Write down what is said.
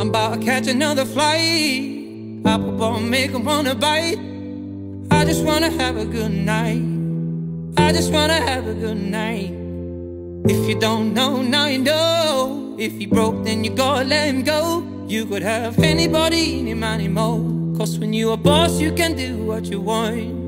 I'm about to catch another flight. Apple bomb make 'em wanna bite. I just wanna have a good night. I just wanna have a good night. If you don't know, now you know. If you broke, then you gotta let him go. You could have anybody, any money, more. Cause when you a boss, you can do what you want.